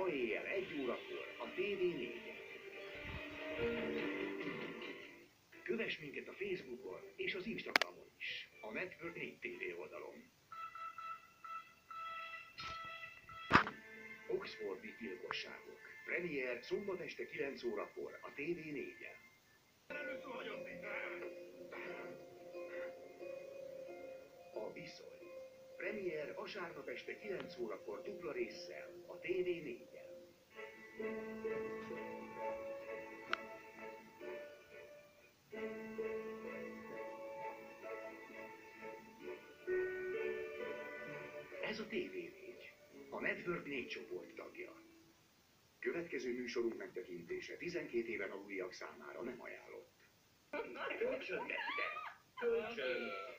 éjjel egy órakor a TV4-en. Kövess minket a Facebookon és az Instagramon is. A Network 4 TV oldalon. Oxfordi gyilkosságok. Premier szombat este 9 órakor a TV4-en. A viszony. Premier vasárnap este 9 órakor dupla résszel a TV4-en. Ez a TV4, a Network 4 csoport tagja. Következő műsorunk megtekintése 12 éven aluliak számára nem ajánlott. Kölcsön, Kölcsön!